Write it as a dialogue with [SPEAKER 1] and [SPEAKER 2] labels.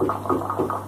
[SPEAKER 1] はい。